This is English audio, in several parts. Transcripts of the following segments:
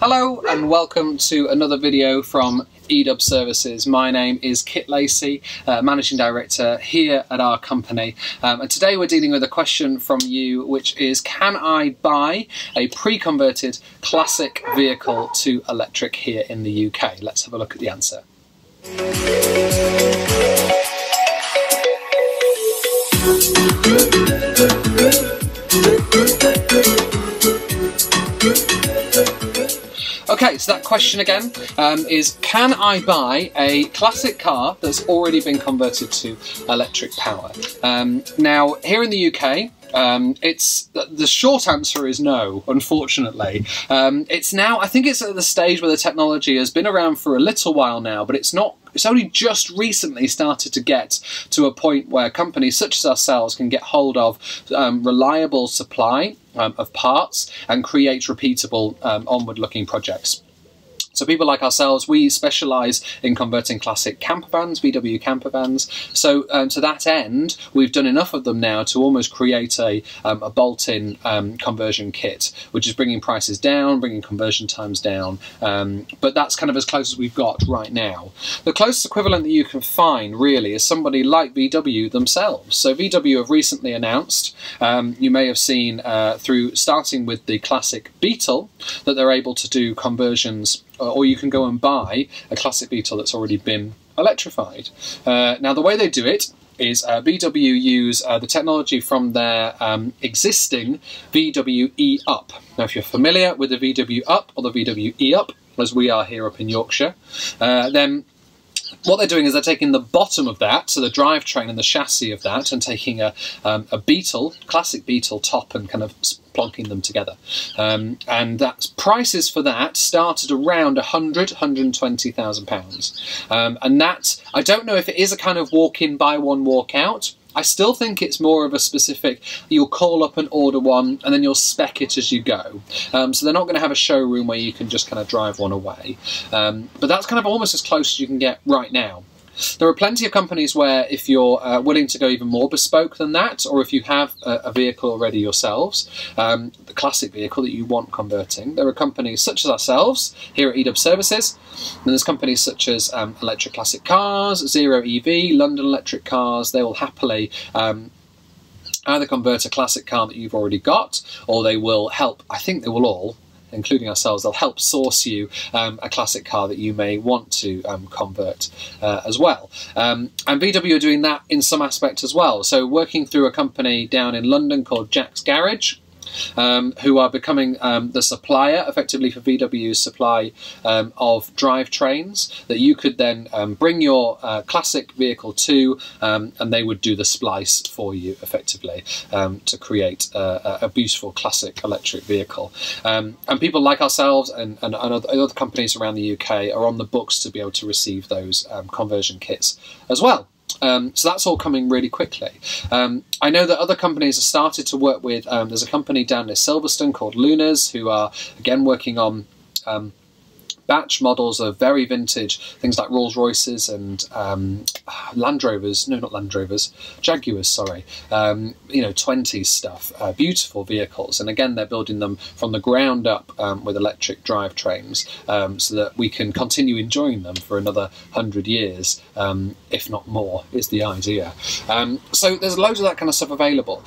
Hello and welcome to another video from EDub Services. My name is Kit Lacey, uh, Managing Director here at our company. Um, and today we're dealing with a question from you, which is can I buy a pre-converted classic vehicle to electric here in the UK? Let's have a look at the answer. Okay, so that question again um, is can I buy a classic car that's already been converted to electric power? Um, now, here in the UK, um, it's the short answer is no, unfortunately. Um, it's now, I think it's at the stage where the technology has been around for a little while now, but it's not it's only just recently started to get to a point where companies such as ourselves can get hold of um, reliable supply um, of parts and create repeatable um, onward looking projects. So people like ourselves, we specialise in converting classic camper vans, VW camper vans. So um, to that end, we've done enough of them now to almost create a, um, a bolt-in um, conversion kit, which is bringing prices down, bringing conversion times down. Um, but that's kind of as close as we've got right now. The closest equivalent that you can find really is somebody like VW themselves. So VW have recently announced, um, you may have seen uh, through starting with the classic Beetle, that they're able to do conversions uh, or you can go and buy a classic Beetle that's already been electrified. Uh, now, the way they do it is uh, VW use uh, the technology from their um, existing VW E-Up. Now, if you're familiar with the VW Up or the VW E-Up, as we are here up in Yorkshire, uh, then what they're doing is they're taking the bottom of that, so the drivetrain and the chassis of that, and taking a, um, a Beetle, classic Beetle top, and kind of plonking them together. Um, and that prices for that started around 100, 120,000 pounds. Um, and that, I don't know if it is a kind of walk in, buy one, walk out, I still think it's more of a specific, you'll call up and order one and then you'll spec it as you go. Um, so they're not going to have a showroom where you can just kind of drive one away. Um, but that's kind of almost as close as you can get right now. There are plenty of companies where if you're uh, willing to go even more bespoke than that, or if you have a, a vehicle already yourselves, um, the classic vehicle that you want converting, there are companies such as ourselves here at EDub Services, and there's companies such as um, Electric Classic Cars, Zero EV, London Electric Cars, they will happily um, either convert a classic car that you've already got, or they will help, I think they will all, including ourselves, they'll help source you um, a classic car that you may want to um, convert uh, as well. Um, and VW are doing that in some aspect as well. So working through a company down in London called Jack's Garage, um, who are becoming um, the supplier effectively for VW's supply um, of drivetrains that you could then um, bring your uh, classic vehicle to um, and they would do the splice for you effectively um, to create a, a, beautiful classic electric vehicle. and people like ourselves and, and, and, other companies around the UK are on the books to be able to receive those conversion kits as well. Um, so that's all coming really quickly. Um, I know that other companies have started to work with, um, there's a company down near Silverstone called Lunaz who are again working on um, batch models of very vintage things like Rolls Royces and um, Land Rovers, no, not Land Rovers, Jaguars, sorry, um, you know, 20s stuff, uh, beautiful vehicles. And again, they're building them from the ground up um, with electric drivetrains um, so that we can continue enjoying them for another 100 years, um, if not more, is the idea. Um, so there's loads of that kind of stuff available.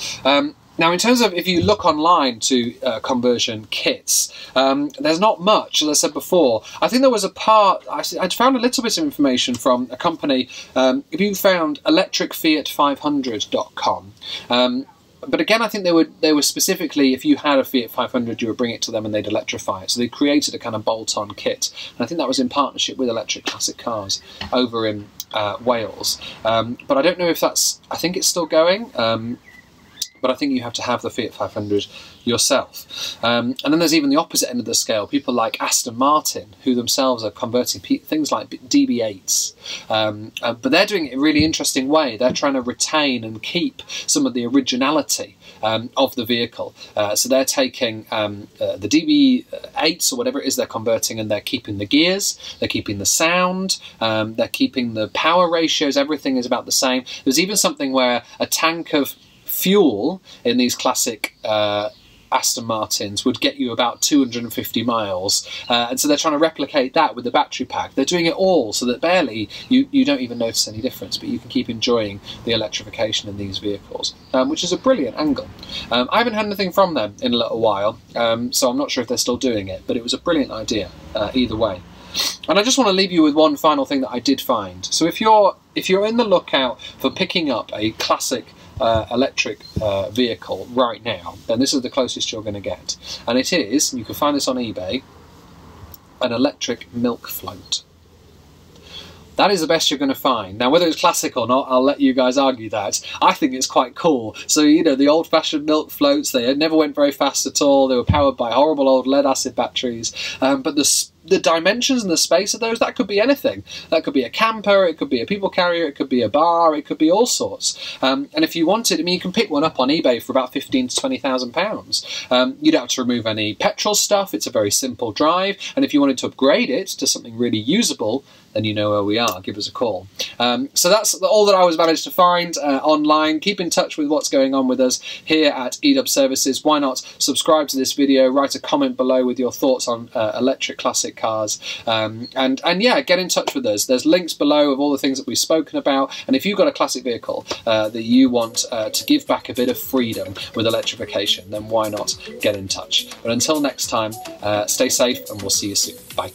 Now, in terms of if you look online to uh, conversion kits, um, there's not much, as I said before. I think there was a part, I, I found a little bit of information from a company. Um, if you found electricfiat500.com, um, but again, I think they were they were specifically if you had a Fiat 500, you would bring it to them and they'd electrify it. So they created a kind of bolt-on kit, and I think that was in partnership with Electric Classic Cars over in uh, Wales. Um, but I don't know if that's. I think it's still going. Um, but I think you have to have the Fiat 500 yourself. Um, and then there's even the opposite end of the scale, people like Aston Martin, who themselves are converting things like DB8s. Um, uh, but they're doing it in a really interesting way. They're trying to retain and keep some of the originality um, of the vehicle. Uh, so they're taking um, uh, the DB8s or whatever it is they're converting and they're keeping the gears, they're keeping the sound, um, they're keeping the power ratios, everything is about the same. There's even something where a tank of fuel in these classic uh, Aston Martins would get you about 250 miles. Uh, and so they're trying to replicate that with the battery pack. They're doing it all so that barely you, you don't even notice any difference, but you can keep enjoying the electrification in these vehicles, um, which is a brilliant angle. Um, I haven't had anything from them in a little while, um, so I'm not sure if they're still doing it, but it was a brilliant idea uh, either way. And I just want to leave you with one final thing that I did find. So if you're if you're in the lookout for picking up a classic uh, electric uh, vehicle right now, then this is the closest you're going to get. And it is, you can find this on eBay, an electric milk float. That is the best you're going to find. Now, whether it's classic or not, I'll let you guys argue that. I think it's quite cool. So, you know, the old fashioned milk floats, they never went very fast at all. They were powered by horrible old lead acid batteries. Um, but the the dimensions and the space of those, that could be anything. That could be a camper, it could be a people carrier, it could be a bar, it could be all sorts. Um, and if you wanted, I mean, you can pick one up on eBay for about fifteen to twenty thousand um, pounds. You don't have to remove any petrol stuff. It's a very simple drive. And if you wanted to upgrade it to something really usable, then you know where we are. Give us a call. Um, so that's all that I was managed to find uh, online. Keep in touch with what's going on with us here at EDub Services. Why not subscribe to this video? Write a comment below with your thoughts on uh, electric classic cars. Um, and and yeah, get in touch with us. There's links below of all the things that we've spoken about. And if you've got a classic vehicle uh, that you want uh, to give back a bit of freedom with electrification, then why not get in touch? But until next time, uh, stay safe, and we'll see you soon. Bye.